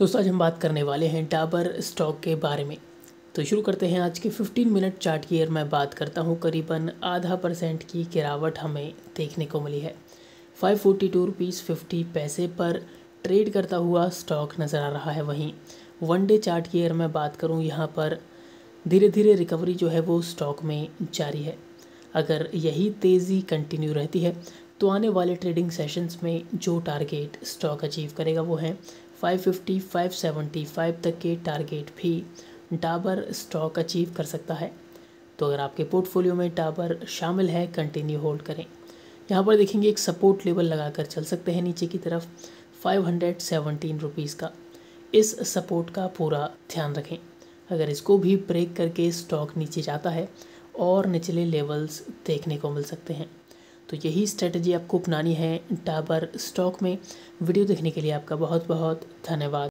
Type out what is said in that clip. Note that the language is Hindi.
दोस्तों, आज हम बात करने वाले हैं डाबर स्टॉक के बारे में। तो शुरू करते हैं आज के 15 मिनट चार्ट की मैं बात करता हूँ करीबन आधा परसेंट की गिरावट हमें देखने को मिली है। Five forty two rupees fifty पैसे पर ट्रेड करता हुआ स्टॉक नज़र आ रहा है वहीं। वन डे चार्ट की अगर मैं बात करूँ यहाँ पर धीरे धीरे रिकवरी जो है वो स्टॉक में जारी है। अगर यही तेज़ी कंटिन्यू रहती है तो आने वाले ट्रेडिंग सेशंस में जो टारगेट स्टॉक अचीव करेगा वो है 550, 575 तक के टारगेट भी डाबर स्टॉक अचीव कर सकता है। तो अगर आपके पोर्टफोलियो में डाबर शामिल है कंटिन्यू होल्ड करें। यहाँ पर देखेंगे एक सपोर्ट लेवल लगाकर चल सकते हैं नीचे की तरफ़ फाइव हंड्रेड सेवनटीन रुपीज़ का। इस सपोर्ट का पूरा ध्यान रखें। अगर इसको भी ब्रेक करके स्टॉक नीचे जाता है और निचले लेवल्स देखने को मिल सकते हैं। तो यही स्ट्रेटजी आपको अपनानी है डाबर स्टॉक में। वीडियो देखने के लिए आपका बहुत बहुत धन्यवाद।